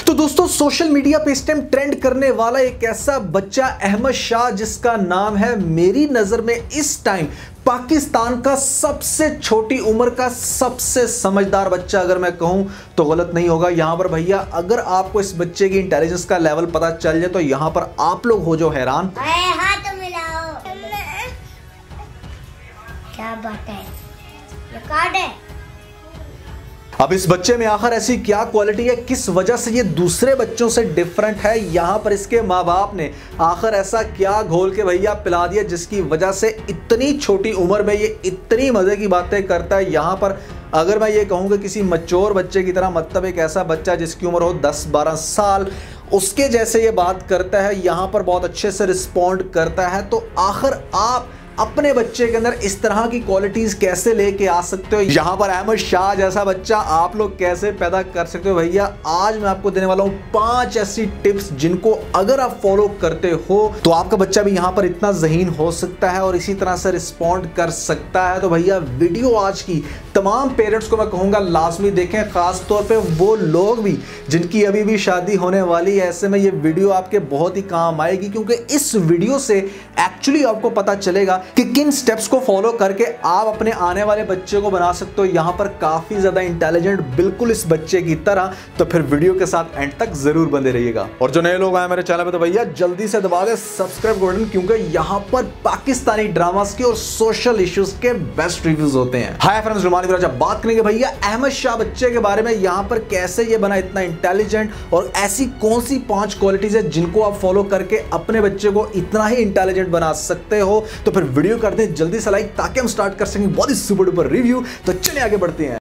तो दोस्तों social media पे इस टाइम ट्रेंड करने वाला एक ऐसा बच्चा अहमद शाह, जिसका नाम है मेरी नज़र में इस टाइम पाकिस्तान का सबसे छोटी उम्र का सबसे समझदार बच्चा अगर मैं कहूँ तो गलत नहीं होगा। यहाँ पर भैया, अगर आपको इस बच्चे की इंटेलिजेंस का लेवल पता चल जाए तो यहाँ पर आप लोग हो जो हैरान। अब इस बच्चे में आखिर ऐसी क्या क्वालिटी है? किस वजह से ये दूसरे बच्चों से डिफरेंट है? यहाँ पर इसके माँ बाप ने आखिर ऐसा क्या घोल के भैया पिला दिया जिसकी वजह से इतनी छोटी उम्र में ये इतनी मज़े की बातें करता है? यहाँ पर अगर मैं ये कहूँ कि किसी मच्योर बच्चे की तरह मतलब एक ऐसा बच्चा जिसकी उम्र हो 10-12 साल, उसके जैसे ये बात करता है, यहाँ पर बहुत अच्छे से रिस्पॉन्ड करता है तो आखिर आप अपने बच्चे के अंदर इस तरह की क्वालिटीज कैसे लेके आ सकते हो? यहाँ पर अहमद शाह जैसा बच्चा आप लोग कैसे पैदा कर सकते हो? भैया, आज मैं आपको देने वाला हूँ पाँच ऐसी टिप्स जिनको अगर आप फॉलो करते हो तो आपका बच्चा भी यहाँ पर इतना जहीन हो सकता है और इसी तरह से रिस्पॉन्ड कर सकता है। तो भैया वीडियो आज की तमाम पेरेंट्स को मैं कहूँगा, लाजमी देखें खास तौर पर वो लोग भी जिनकी अभी भी शादी होने वाली है। ऐसे में ये वीडियो आपके बहुत ही काम आएगी, क्योंकि इस वीडियो से एक्चुअली आपको पता चलेगा कि किन स्टेप्स को फॉलो करके आप अपने आने वाले बच्चे को बना सकते हो। यहाँ पर काफ़ी ज़्यादा इंटेलिजेंट बिल्कुल इस बच्चे की तरह। तो फिर वीडियो के साथ एंड तक ज़रूर बने रहिएगा। और जो नए लोग आए मेरे चैनल पे तो भैया जल्दी से दबा दे सब्सक्राइब बटन क्योंकि यहाँ पर पाकिस्तानी ड्रामास के और सोशल इश्यूज़ के बेस्ट रिव्यूज़ होते हैं। हाय फ्रेंड्स रुमानी जब बात करेंगे भैया, अहमद शाह बच्चे के बारे में, यहाँ पर कैसे ये बना इतना इंटेलिजेंट और ऐसी कौन सी पाँच क्वालिटीज है जिनको आप फॉलो करके अपने बच्चे को इतना ही इंटेलिजेंट बना सकते हो? तो फिर वीडियो कर दें जल्दी से लाइक ताकि हम स्टार्ट कर सकें बहुत ही सुपर डुपर रिव्यू तो चलिए आगे बढ़ते हैं।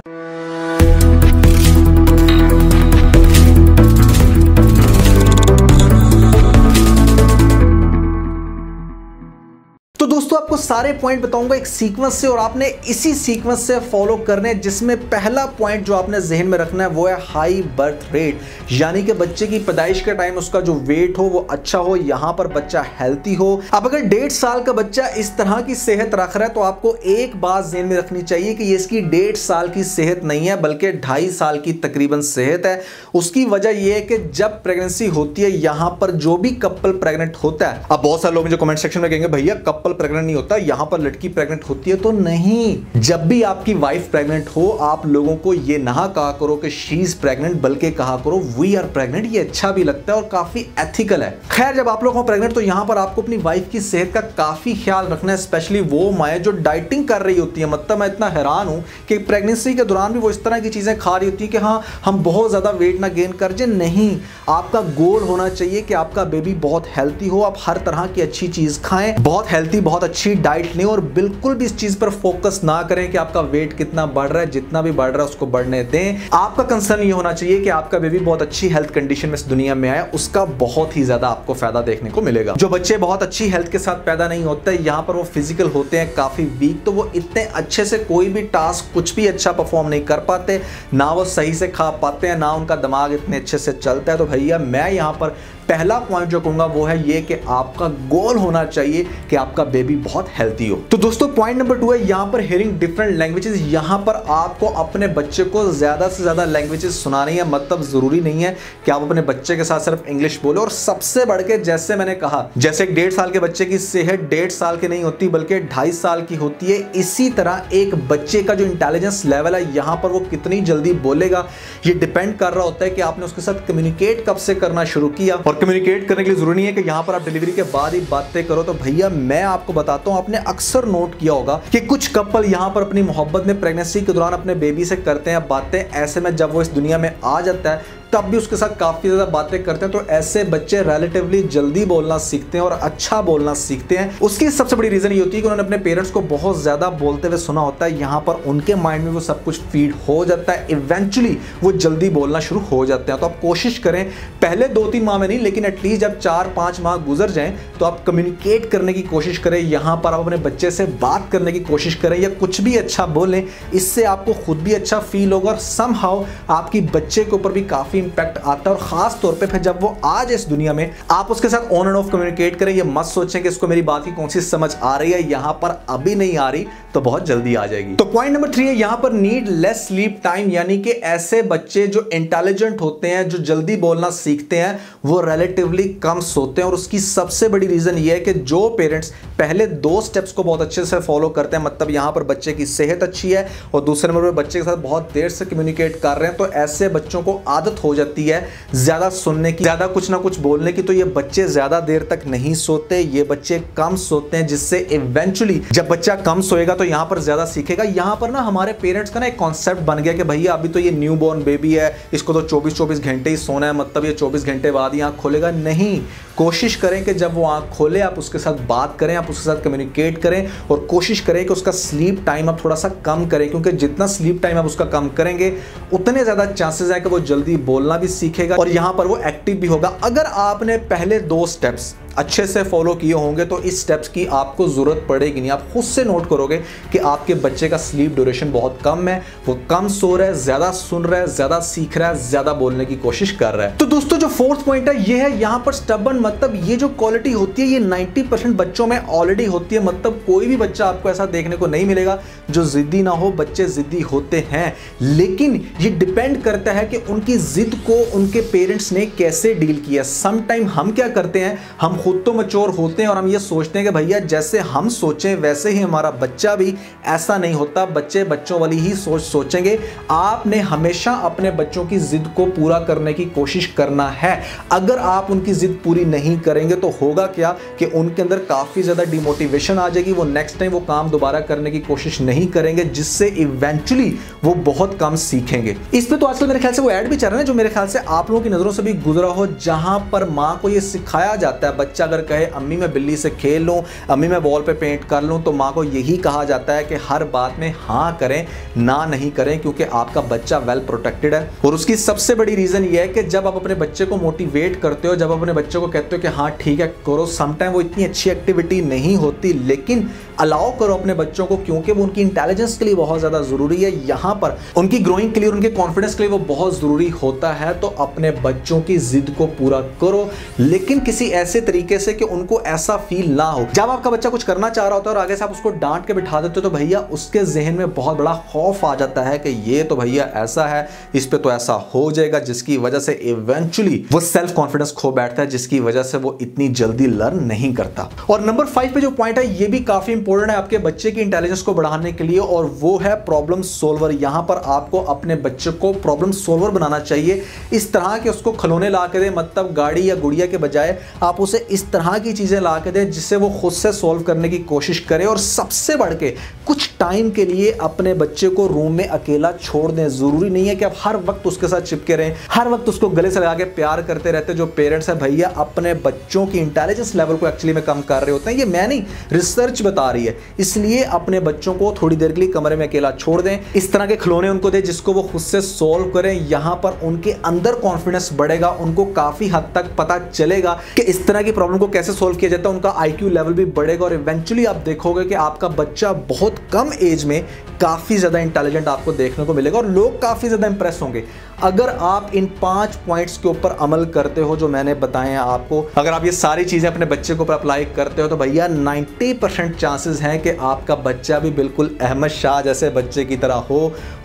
दोस्तों, आपको सारे पॉइंट बताऊँगा एक सीक्वेंस से और आपने इसी सीक्वेंस से फॉलो करने जिसमें पहला पॉइंट जो आपने जहन में रखना है, वो है हाई बर्थ रेट यानी कि बच्चे की पैदाइश के टाइम उसका जो वेट हो, वो अच्छा हो, यहाँ पर बच्चा हेल्थी हो। अब अगर डेढ़ साल का बच्चा इस तरह की सेहत रख रहा है तो आपको एक बात जहन में रखनी चाहिए कि ये इसकी डेढ़ साल की सेहत नहीं है, बल्कि ढाई साल की तकरीबन सेहत है। उसकी वजह यह है कि जब प्रेगनेंसी होती है, यहाँ पर जो भी कपल प्रेगनेंट होता है, अब बहुत सारे लोग मुझे कमेंट सेक्शन में कहेंगे, भैया कपल प्रेग्नेंट नहीं होता, यहाँ पर लड़की प्रेग्नेंट होती है तो नहीं। जब भी आपकी वाइफ प्रेग्नेंट हो, आप लोगों को ये ना कहा करो कि शी इज़ प्रेग्नेंट बल्कि कहा करो वी आर प्रेग्नेंट ये अच्छा भी लगता है और काफ़ी एथिकल है। खैर, जब आप लोग हो प्रेग्नेंट तो यहाँ पर आपको अपनी वाइफ की सेहत का काफ़ी ख्याल रखना है स्पेशली वो माए जो डाइटिंग कर रही होती है। मतलब मैं इतना हैरान हूँ कि प्रेगनेंसी के दौरान भी वो इस तरह की चीज़ें खा रही होती है कि हाँ हम बहुत ज़्यादा वेट ना गेन कर जाए। नहीं, आपका गोल होना चाहिए कि आपका बेबी बहुत हेल्थी हो, आप हर तरह की अच्छी चीज़ खाएँ। बहुत हेल्थी बहुत अच्छी डाइट लें और बिल्कुल भी इस चीज़ पर फोकस ना करें कि आपका वेट कितना बढ़ रहा है, जितना भी बढ़ रहा है उसको बढ़ने दें। आपका कंसर्न ये होना चाहिए कि आपका बेबी बहुत अच्छी हेल्थ कंडीशन में इस दुनिया में आए उसका बहुत ही ज़्यादा आपको फ़ायदा देखने को मिलेगा। जो बच्चे बहुत अच्छी हेल्थ के साथ पैदा नहीं होते, यहाँ पर वो फ़िज़िकल होते हैं, काफ़ी वीक तो वो इतने अच्छे से कोई भी टास्क कुछ भी अच्छा परफॉर्म नहीं कर पाते, ना वो सही से खा पाते हैं, ना उनका दिमाग इतने अच्छे से चलता है। तो भैया, मैं यहाँ पर पहला पॉइंट जो कहूँगा वो है ये कि आपका गोल होना चाहिए कि आपका बेबी बहुत हेल्थी हो। तो दोस्तों पॉइंट नंबर टू है, यहाँ पर हेयरिंग डिफरेंट लैंग्वेजेस यहाँ पर आपको अपने बच्चे को ज़्यादा से ज़्यादा लैंग्वेजेस सुनानी है मतलब ज़रूरी नहीं है कि आप अपने बच्चे के साथ सिर्फ़ इंग्लिश बोले। और सबसे बढ़ के जैसे मैंने कहा, जैसे डेढ़ साल के बच्चे की सेहत डेढ़ साल की नहीं होती, बल्कि ढाई साल की होती है, इसी तरह एक बच्चे का जो इंटेलिजेंस लेवल है, यहाँ पर वो कितनी जल्दी बोलेगा, ये डिपेंड कर रहा होता है कि आपने उसके साथ कम्युनिकेट कब से करना शुरू किया। कम्युनिकेट करने के लिए ज़रूरी नहीं है कि यहाँ पर आप डिलीवरी के बाद ही बातें करो। तो भैया, मैं आपको बताता हूँ, आपने अक्सर नोट किया होगा कि कुछ कपल यहाँ पर अपनी मोहब्बत में प्रेगनेंसी के दौरान अपने बेबी से करते हैं, बातें ऐसे में जब वो इस दुनिया में आ जाता है तब भी उसके साथ काफ़ी ज़्यादा बातें करते हैं तो ऐसे बच्चे रिलेटिवली जल्दी बोलना सीखते हैं और अच्छा बोलना सीखते हैं। उसकी सबसे बड़ी रीज़न ये होती है कि उन्होंने अपने पेरेंट्स को बहुत ज़्यादा बोलते हुए सुना होता है। यहाँ पर उनके माइंड में वो सब कुछ फ़ीड हो जाता है। इवेंचुअली वो जल्दी बोलना शुरू हो जाते हैं। तो आप कोशिश करें, पहले दो तीन माह में नहीं, लेकिन एटलीस्ट जब चार पाँच माह गुजर जाएँ तो आप कम्युनिकेट करने की कोशिश करें। यहाँ पर आप अपने बच्चे से बात करने की कोशिश करें या कुछ भी अच्छा बोलें, इससे आपको खुद भी अच्छा फील होगा और सम आपकी बच्चे के ऊपर भी काफ़ी इंपैक्ट आता है और खास तौर पे फिर जब वो आज इस दुनिया में, आप उसके साथ ऑन एंड ऑफ़ कम्युनिकेट करें, ये मत सोचें कि इसको मेरी बात की कौन सी समझ आ रही है, यहाँ पर अभी नहीं आ रही तो बहुत जल्दी आ जाएगी। तो पॉइंट नंबर थ्री है, यहाँ पर नीड लेस स्लीप टाइम यानी कि ऐसे बच्चे जो इंटेलिजेंट होते हैं, जो जल्दी बोलना सीखते हैं, वो रिलेटिवली कम सोते हैं। और उसकी सबसे बड़ी रीजन ये है कि जो पेरेंट्स पहले दो स्टेप्स को बहुत अच्छे से फॉलो करते हैं मतलब यहाँ पर बच्चे की सेहत अच्छी है, और दूसरे नंबर पर बच्चे के साथ बहुत देर से कम्युनिकेट कर रहे हैं तो ऐसे बच्चों को आदत हो जाती है, ज़्यादा सुनने की, ज़्यादा कुछ ना कुछ बोलने की तो ये बच्चे ज़्यादा देर तक नहीं सोते, ये बच्चे कम सोते हैं, जिससे इवेंचुअली जब बच्चा कम सोएगा तो यहाँ पर ज़्यादा सीखेगा। यहाँ पर ना हमारे पेरेंट्स का ना एक कॉन्सेप्ट बन गया कि भैया अभी तो ये न्यू बॉर्न बेबी है, इसको तो 24 24 घंटे ही सोना है मतलब ये 24 घंटे बाद ही आँख खोलेगा। नहीं कोशिश करें कि जब वो आँख खोले, आप उसके साथ बात करें, आप उसके साथ कम्युनिकेट करें और कोशिश करें कि उसका स्लीप टाइम आप थोड़ा सा कम करें, क्योंकि जितना स्लीप टाइम आप उसका कम करेंगे, उतने ज़्यादा चांसेस है कि वो जल्दी बोलना भी सीखेगा और यहाँ पर वो एक्टिव भी होगा। अगर आपने पहले दो स्टेप्स अच्छे से फॉलो किए होंगे तो इस स्टेप्स की आपको ज़रूरत पड़ेगी नहीं। आप खुद से नोट करोगे कि आपके बच्चे का स्लीप ड्यूरेशन बहुत कम है, वो कम सो रहा है, ज़्यादा सुन रहा है, ज़्यादा सीख रहा है, ज़्यादा बोलने की कोशिश कर रहा है। तो दोस्तों, जो फोर्थ पॉइंट है, ये है यहाँ पर स्टबन मतलब ये जो क्वालिटी होती है, ये 90 परसेंट बच्चों में ऑलरेडी होती है। मतलब कोई भी बच्चा आपको ऐसा देखने को नहीं मिलेगा जो जिद्दी ना हो, बच्चे जिद्दी होते हैं। लेकिन ये डिपेंड करता है कि उनकी जिद को, उनके पेरेंट्स ने कैसे डील किया। समटाइम हम क्या करते हैं, हम खुद तो मचोर होते हैं और हम ये सोचते हैं कि भैया, जैसे हम सोचें, वैसे ही हमारा बच्चा भी ऐसा नहीं होता। बच्चे बच्चों वाली ही सोच सोचेंगे। आपने हमेशा अपने बच्चों की जिद को पूरा करने की कोशिश करना है। अगर आप उनकी जिद पूरी नहीं करेंगे तो होगा क्या कि उनके अंदर काफ़ी ज़्यादा डिमोटिवेशन आ जाएगी। वो नेक्स्ट टाइम वो काम दोबारा करने की कोशिश नहीं करेंगे, जिससे इवेंचुअली वो बहुत कम सीखेंगे। इस पर तो आजकल मेरे ख्याल से वो ऐड भी चल रहे है, जो मेरे ख्याल से आप लोगों की नज़रों से भी गुजरा हो, जहाँ पर माँ को ये सिखाया जाता है बच्चा अगर कहे, अम्मी, मैं बिल्ली से खेल लूँ, अम्मी, मैं वॉल पे पेंट कर लूँ तो माँ को यही कहा जाता है कि हर बात में हाँ करें, ना नहीं करें, क्योंकि आपका बच्चा वेल प्रोटेक्टेड है। और उसकी सबसे बड़ी रीज़न ये है कि जब आप अपने बच्चे को मोटिवेट करते हो, जब अपने बच्चे को कहते हो कि हाँ ठीक है, करो समटाइम वो इतनी अच्छी एक्टिविटी नहीं होती, लेकिन अलाउ करो अपने बच्चों को, क्योंकि वो उनकी इंटेलिजेंस के लिए बहुत ज़्यादा ज़रूरी है। यहाँ पर उनकी ग्रोइंग के लिए उनके कॉन्फिडेंस के लिए वो बहुत ज़रूरी होता है तो अपने बच्चों की जिद को पूरा करो। लेकिन किसी ऐसे तरीके से कि उनको ऐसा फील ना हो। जब आपका बच्चा कुछ करना चाह रहा होता है और आगे से आप उसको डांट के बिठा देते हो तो भैया उसके जहन में बहुत बड़ा खौफ आ जाता है कि ये तो भैया ऐसा है, इस पे तो ऐसा हो जाएगा, जिसकी वजह से इवेंचुअली वो सेल्फ कॉन्फिडेंस खो बैठता है, जिसकी वजह से वो इतनी जल्दी लर्न नहीं करता। और नंबर फाइव पे जो पॉइंट है, ये भी काफ़ी इंपॉर्टेंट है आपके बच्चे की इंटेलिजेंस को बढ़ाने के लिए, और वो है प्रॉब्लम सोल्वर यहाँ पर आपको अपने बच्चे को प्रॉब्लम सोल्वर बनाना चाहिए। इस तरह के उसको खिलौने ला के दे मतलब गाड़ी या गुड़िया के बजाय आप उसे इस तरह की चीज़ें ला के दें जिससे वो खुद से सॉल्व करने की कोशिश करे और सबसे बढ़ के कुछ टाइम के लिए अपने बच्चे को रूम में अकेला छोड़ दें। ज़रूरी नहीं है कि आप हर वक्त उसके साथ चिपके रहें। हर वक्त उसको गले से लगा के प्यार करते रहते जो पेरेंट्स हैं। भैया, अपने बच्चों की इंटेलिजेंस लेवल को एक्चुअली में कम कर रहे होते हैं। ये मैं नहीं रिसर्च बता रही है। इसलिए अपने बच्चों को थोड़ी देर के लिए कमरे में अकेला छोड़ दें। इस तरह के खिलौने उनको दें जिसको वो खुद से सॉल्व करें। यहाँ पर उनके अंदर कॉन्फिडेंस बढ़ेगा, उनको काफ़ी हद तक पता चलेगा कि इस तरह की प्रॉब्लम को कैसे सोल्व किया जाता है, उनका आईक्यू लेवल भी बढ़ेगा और इवेंचुअली आप देखोगे कि आपका बच्चा बहुत कम एज में काफ़ी ज़्यादा इंटेलिजेंट आपको देखने को मिलेगा और लोग काफ़ी ज़्यादा इंप्रेस होंगे। अगर आप इन पाँच पॉइंट्स के ऊपर अमल करते हो जो मैंने बताए हैं आपको, अगर आप ये सारी चीज़ें अपने बच्चे के ऊपर अप्लाई करते हो तो भैया 90 परसेंट चांसेस हैं कि आपका बच्चा भी बिल्कुल अहमद शाह जैसे बच्चे की तरह हो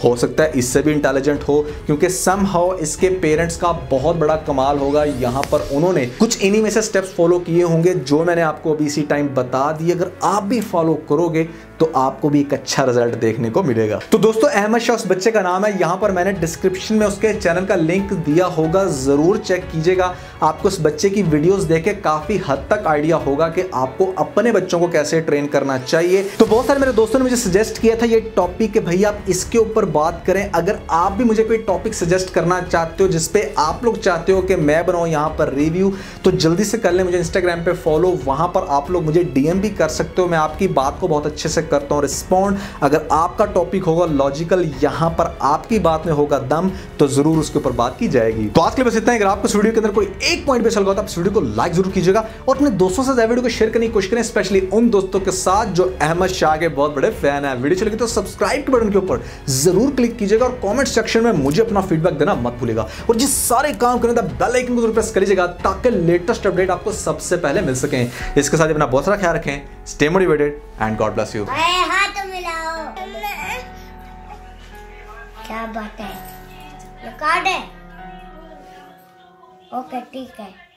हो सकता है इससे भी इंटेलिजेंट हो, क्योंकि सम हाउ इसके पेरेंट्स का बहुत बड़ा कमाल होगा यहाँ पर उन्होंने। कुछ इन्हीं में से स्टेप्स फॉलो किए होंगे, जो मैंने आपको अभी इसी टाइम बता दिए। अगर आप भी फॉलो करोगे तो आपको भी एक अच्छा रिज़ल्ट देखने को मिलेगा। तो दोस्तों, अहमद शाह उस बच्चे का नाम है। यहाँ पर मैंने डिस्क्रिप्शन में उसके चैनल का लिंक दिया होगा। ज़रूर चेक कीजिएगा। आपको उस बच्चे की वीडियोस देखे काफ़ी हद तक आइडिया होगा कि आपको अपने बच्चों को कैसे ट्रेन करना चाहिए। तो बहुत सारे मेरे दोस्तों ने मुझे सजेस्ट किया था ये टॉपिक कि भैया आप इसके ऊपर बात करें। अगर आप भी मुझे कोई टॉपिक सजेस्ट करना चाहते हो, जिसपे आप लोग चाहते हो कि मैं बनाऊँ यहाँ पर रिव्यू तो जल्दी से कर ले मुझे इंस्टाग्राम पे फॉलो वहाँ पर आप लोग मुझे डीएम भी कर सकते हो। मैं आपकी बात को बहुत अच्छे से करता हूँ रिस्पॉन्ड अगर आपका टॉपिक होगा लॉजिकल यहाँ पर आपकी बात में होगा दम तो ज़रूर उसके ऊपर बात की जाएगी। तो आज के लिए बस इतना है। अगर आपको वीडियो के अंदर कोई एक पॉइंट पे चल गया तो आप वीडियो को लाइक ज़रूर कीजिएगा और अपने दोस्तों से वीडियो को शेयर करने की कोशिश करें स्पेशली उन दोस्तों के साथ जो अहमद शाह के बहुत बड़े फ़ैन है। वीडियो चलेगी तो सब्सक्राइब के बटन के ऊपर ज़रूर क्लिक कीजिएगा और कॉमेंट सेक्शन में मुझे अपना फीडबैक देना मत भूलेगा और जिस सारे काम करने बेल आइकन को ज़रूर प्रेस करिएगा ताकि लेटेस्ट अपडेट आपको सबसे पहले मिल सके। इसके साथ अपना बहुत सारा ख्याल रखें। Stay motivated and God bless you हाथ मिलाओ। क्या बात है? ओके ठीक है।